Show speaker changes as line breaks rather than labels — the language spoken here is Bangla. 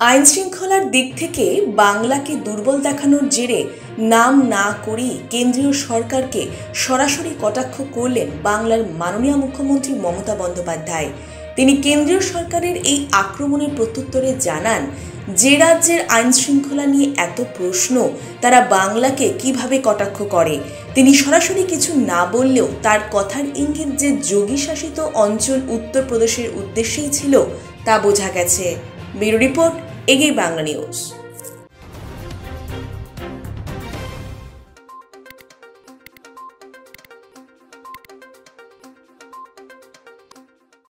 আইন শৃঙ্খলার দিক থেকে বাংলাকে দুর্বল দেখানোর জেরে নাম না করেই কেন্দ্রীয় সরকারকে সরাসরি কটাক্ষ করলেন বাংলার মাননীয় মুখ্যমন্ত্রী মমতা বন্দ্যোপাধ্যায়। তিনি কেন্দ্রীয় সরকারের এই আক্রমণের প্রত্যুত্তরে জানান, যে রাজ্যের আইন শৃঙ্খলা নিয়ে এত প্রশ্ন, তারা বাংলাকে কীভাবে কটাক্ষ করে? তিনি সরাসরি কিছু না বললেও তার কথার ইঙ্গিত যে যোগী শাসিত অঞ্চল উত্তরপ্রদেশের উদ্দেশ্যেই ছিল, তা বোঝা গেছে। ব্যুরো রিপোর্ট এগিয়ে বাংলা নিউজ।